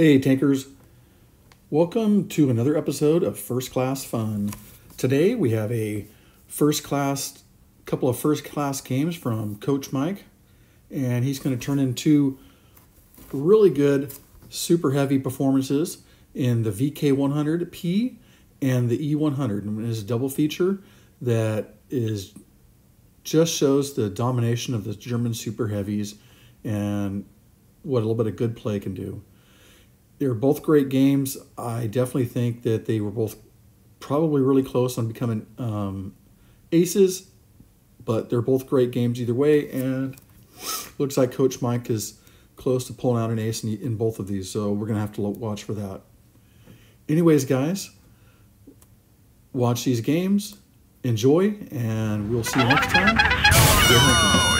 Hey, tankers. Welcome to another episode of First Class Fun. Today we have a first class, couple of first class games from Coach Mike, and he's going to turn into really good, super heavy performances in the VK100P and the E100. And it is a double feature that is just shows the domination of the German super heavies and what a little bit of good play can do they were both great games. I definitely think that they were both probably really close on becoming um, aces, but they're both great games either way. And looks like Coach Mike is close to pulling out an ace in, in both of these, so we're gonna have to watch for that. Anyways, guys, watch these games, enjoy, and we'll see you next time.